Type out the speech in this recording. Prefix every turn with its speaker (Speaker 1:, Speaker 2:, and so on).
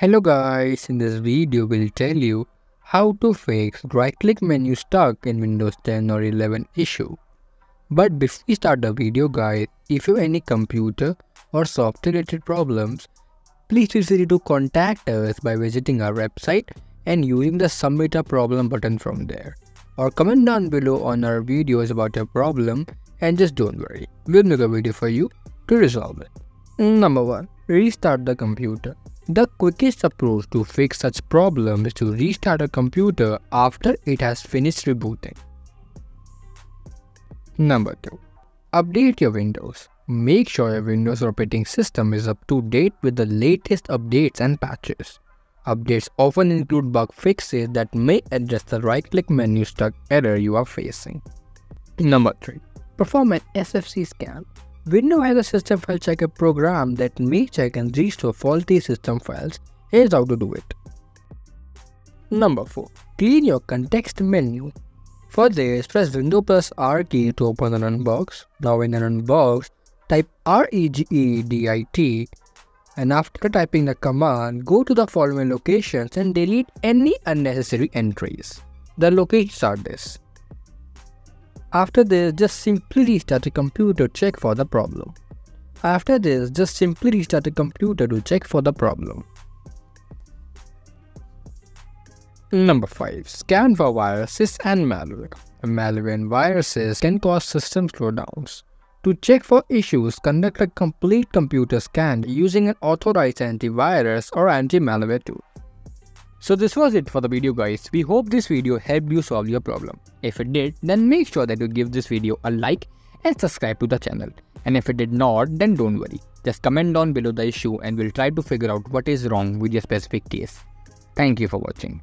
Speaker 1: Hello guys, in this video we'll tell you how to fix right click menu stuck in Windows 10 or 11 issue. But before we start the video guys, if you have any computer or software related problems, please feel free to contact us by visiting our website and using the submit a problem button from there. Or comment down below on our videos about your problem and just don't worry, we'll make a video for you to resolve it. Number 1. Restart the computer. The quickest approach to fix such problems is to restart a computer after it has finished rebooting. Number 2. Update your Windows. Make sure your Windows operating system is up to date with the latest updates and patches. Updates often include bug fixes that may address the right-click menu stuck error you are facing. Number 3. Perform an SFC scan. Windows has a system file checker program that may check and restore faulty system files. Here's how to do it. Number 4. Clean your context menu. For this, press Windows plus R key to open a Run box. Now in a Run box, type regedit and after typing the command, go to the following locations and delete any unnecessary entries. The locations are this. After this, just simply restart the computer to check for the problem. After this, just simply restart the computer to check for the problem. Number 5. Scan for viruses and malware. Malware and viruses can cause system slowdowns. To check for issues, conduct a complete computer scan using an authorized antivirus or anti-malware tool. So this was it for the video guys. We hope this video helped you solve your problem. If it did, then make sure that you give this video a like and subscribe to the channel. And if it did not, then don't worry. Just comment down below the issue and we'll try to figure out what is wrong with your specific case. Thank you for watching.